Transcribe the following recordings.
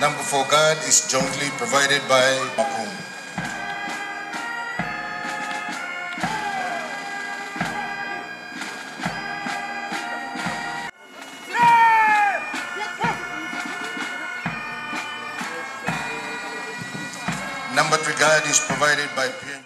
Number four guard is jointly provided by Macron. Number three guard is provided by PNG.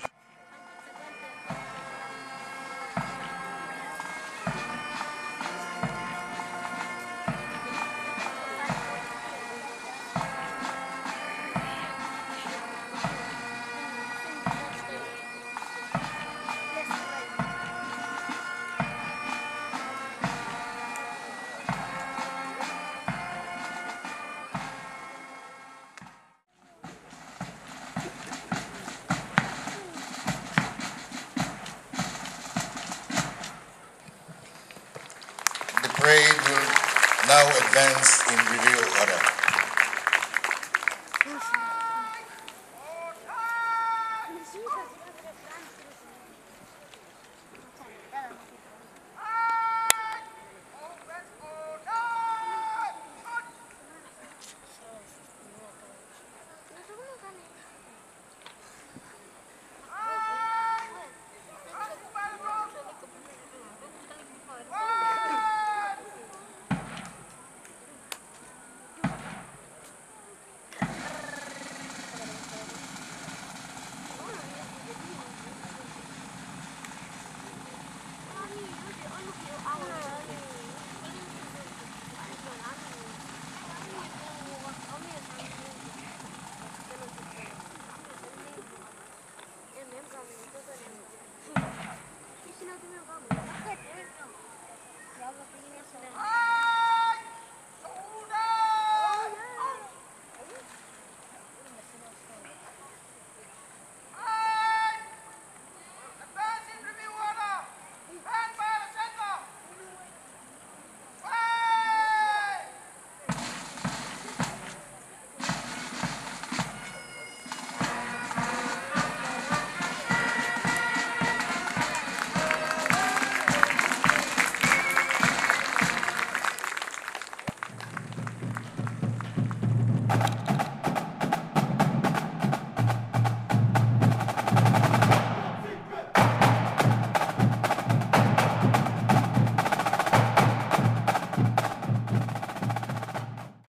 Parade will now advance in review.